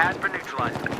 has been neutralized.